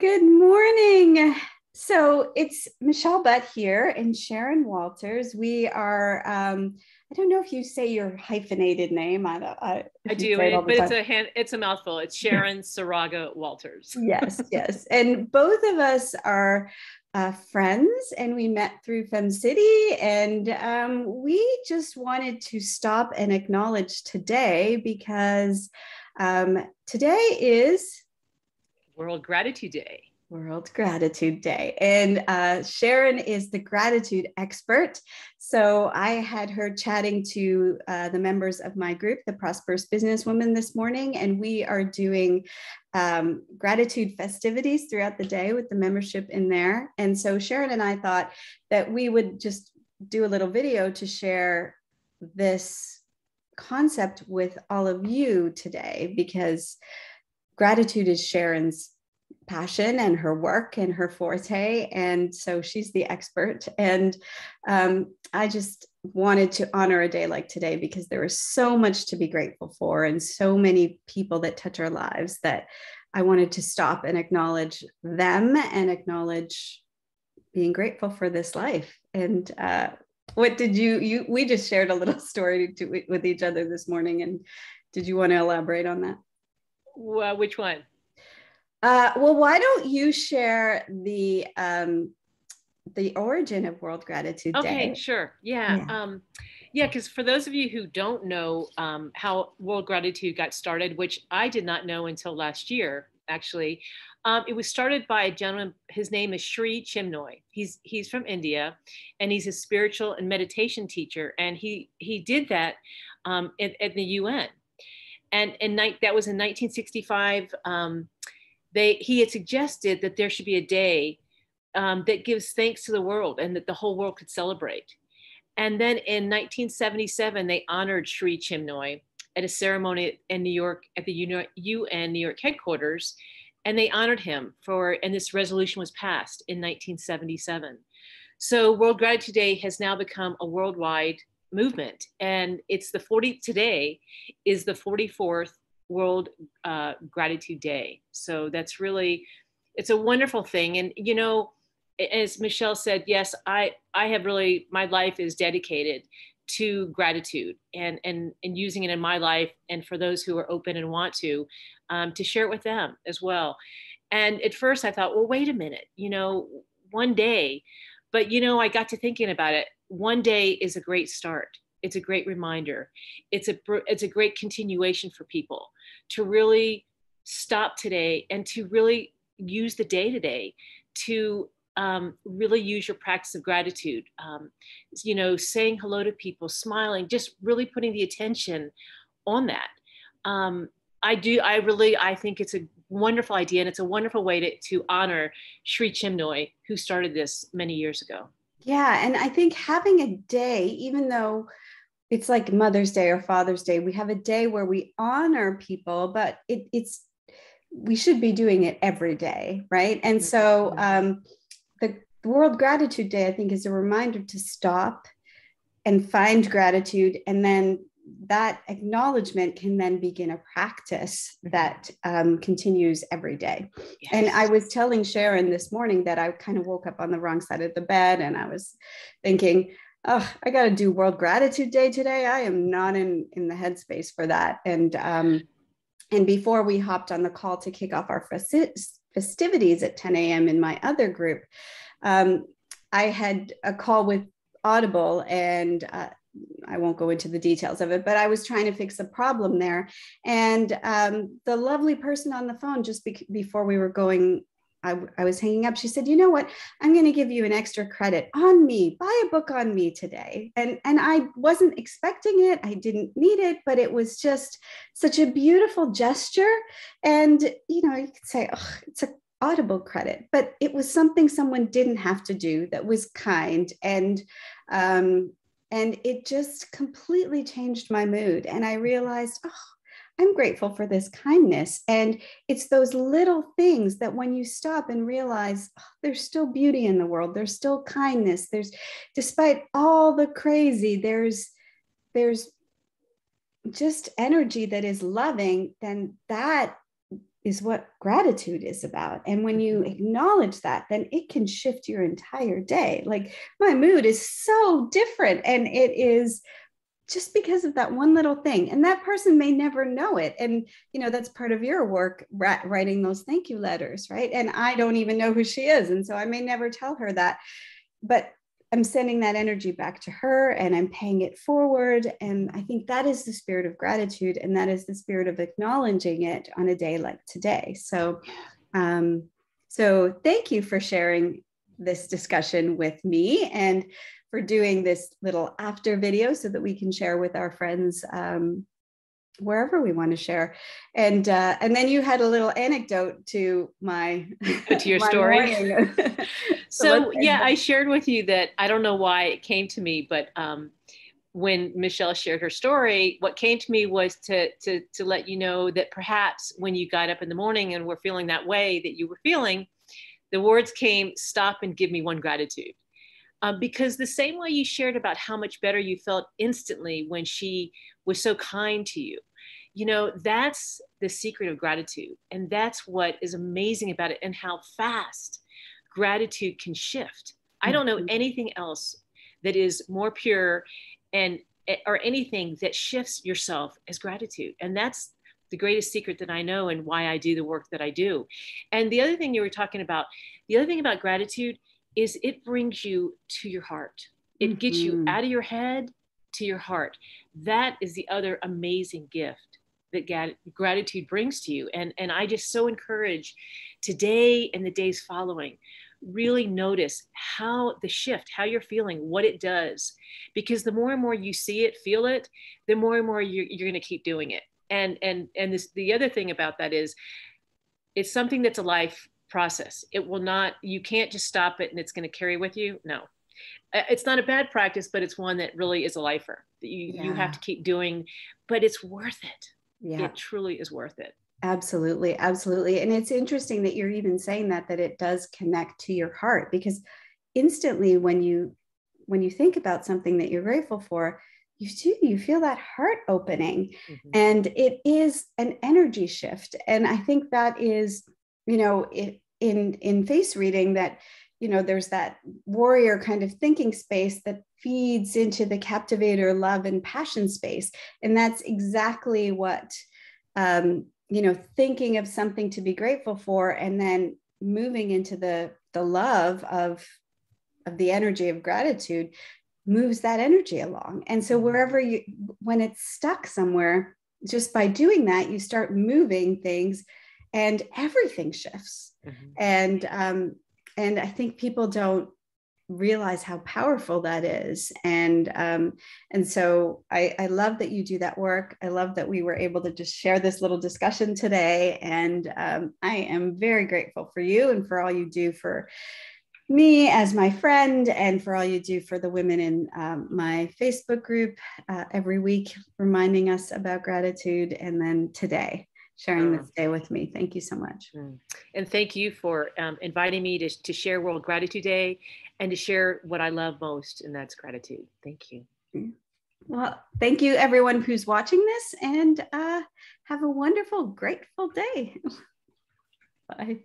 Good morning. So it's Michelle Butt here and Sharon Walters. We are, um, I don't know if you say your hyphenated name. I, don't, I, I do, it, but it's a hand, it's a mouthful. It's Sharon Saraga Walters. yes, yes. And both of us are uh, friends and we met through Fem City. And um, we just wanted to stop and acknowledge today because um, today is World Gratitude Day. World Gratitude Day. And uh, Sharon is the gratitude expert. So I had her chatting to uh, the members of my group, the Prosperous Businesswoman, this morning, and we are doing um, gratitude festivities throughout the day with the membership in there. And so Sharon and I thought that we would just do a little video to share this concept with all of you today because gratitude is Sharon's passion and her work and her forte. And so she's the expert. And um, I just wanted to honor a day like today because there is so much to be grateful for and so many people that touch our lives that I wanted to stop and acknowledge them and acknowledge being grateful for this life. And uh, what did you, you, we just shared a little story to, with each other this morning. And did you want to elaborate on that? Well, which one? Uh, well, why don't you share the um, the origin of World Gratitude Day? Okay, sure. Yeah. Yeah. Um, yeah, because for those of you who don't know um, how World Gratitude got started, which I did not know until last year, actually, um, it was started by a gentleman. His name is Sri Chinmoy. He's he's from India, and he's a spiritual and meditation teacher. And he he did that um, at, at the UN and and night that was in 1965 um, they he had suggested that there should be a day um, that gives thanks to the world and that the whole world could celebrate. And then in 1977 they honored Sri Chinmoy at a ceremony in New York at the UN New York headquarters and they honored him for and this resolution was passed in 1977 so World Gratitude Day has now become a worldwide movement. And it's the 40, today is the 44th World uh, Gratitude Day. So that's really, it's a wonderful thing. And, you know, as Michelle said, yes, I, I have really, my life is dedicated to gratitude and, and, and using it in my life. And for those who are open and want to, um, to share it with them as well. And at first I thought, well, wait a minute, you know, one day, but you know, I got to thinking about it one day is a great start. It's a great reminder. It's a it's a great continuation for people to really stop today and to really use the day today to um, really use your practice of gratitude. Um, you know, saying hello to people, smiling, just really putting the attention on that. Um, I do. I really. I think it's a wonderful idea, and it's a wonderful way to to honor Sri Chinmoy, who started this many years ago. Yeah. And I think having a day, even though it's like Mother's Day or Father's Day, we have a day where we honor people, but it, it's, we should be doing it every day. Right. And so um, the World Gratitude Day, I think, is a reminder to stop and find gratitude and then that acknowledgement can then begin a practice that um, continues every day. Yes. And I was telling Sharon this morning that I kind of woke up on the wrong side of the bed and I was thinking, oh, I got to do World Gratitude Day today. I am not in, in the headspace for that. And, um, and before we hopped on the call to kick off our festivities at 10 a.m. in my other group, um, I had a call with Audible and uh, I won't go into the details of it, but I was trying to fix a problem there. And um, the lovely person on the phone, just be- before we were going, I, I was hanging up, she said, You know what? I'm going to give you an extra credit on me. Buy a book on me today. And, and I wasn't expecting it. I didn't need it, but it was just such a beautiful gesture. And, you know, you could say, Oh, it's a audible credit but it was something someone didn't have to do that was kind and um, and it just completely changed my mood. And I realized, oh, I'm grateful for this kindness. And it's those little things that when you stop and realize oh, there's still beauty in the world, there's still kindness, there's despite all the crazy, there's there's just energy that is loving, then that is what gratitude is about. And when you mm-hmm. acknowledge that, then it can shift your entire day. Like my mood is so different and it is just because of that one little thing and that person may never know it and you know that's part of your work writing those thank you letters right and i don't even know who she is and so i may never tell her that but i'm sending that energy back to her and i'm paying it forward and i think that is the spirit of gratitude and that is the spirit of acknowledging it on a day like today so um so thank you for sharing this discussion with me and for doing this little after video so that we can share with our friends um, wherever we want to share. And uh, and then you had a little anecdote to my to your story. so, so yeah, I shared with you that I don't know why it came to me, but um, when Michelle shared her story, what came to me was to, to, to let you know that perhaps when you got up in the morning and were feeling that way that you were feeling, the words came, stop and give me one gratitude. Um, because the same way you shared about how much better you felt instantly when she was so kind to you you know that's the secret of gratitude and that's what is amazing about it and how fast gratitude can shift i don't know mm-hmm. anything else that is more pure and eh, or anything that shifts yourself as gratitude and that's the greatest secret that i know and why i do the work that i do and the other thing you were talking about the other thing about gratitude is it brings you to your heart. It mm-hmm. gets you mm-hmm. out of your head to your heart. That is the other amazing gift that gratitude brings to you. And, and I just so encourage today and the days following, really notice how the shift, how you're feeling, what it does. Because the more and more you see it, feel it, the more and more you're, you're going to keep doing it. And, and, and this, the other thing about that is it's something that's a life process. It will not, you can't just stop it and it's going to carry with you. No. Uh, it's not a bad practice, but it's one that really is a lifer that you, yeah. you have to keep doing, but it's worth it. Yeah. It truly is worth it. Absolutely. Absolutely. And it's interesting that you're even saying that, that it does connect to your heart because instantly when you, when you think about something that you're grateful for, you do you feel that heart opening mm-hmm. and it is an energy shift and i think that is you know, it, in in face reading that you know there's that warrior kind of thinking space that feeds into the captivator love and passion space and that's exactly what um, you know thinking of something to be grateful for and then moving into the the love of of the energy of gratitude moves that energy along and so mm-hmm. wherever you when it's stuck somewhere just by doing that you start moving things and everything shifts mm-hmm. and um, and i think people don't realize how powerful that is. And um, and so I, I love that you do that work. I love that we were able to just share this little discussion today. And um, i am very grateful for you and for all you do for me as my friend and for all you do for the women in um, my facebook group uh, every week reminding us about gratitude and then today sharing this day with me. Thank you so much. Mm. And thank you for um, inviting me to, to share World Gratitude Day and to share what I love most, and that's gratitude. Thank you. Mm. Well, thank you everyone who's watching this and uh, have a wonderful, grateful day. Bye.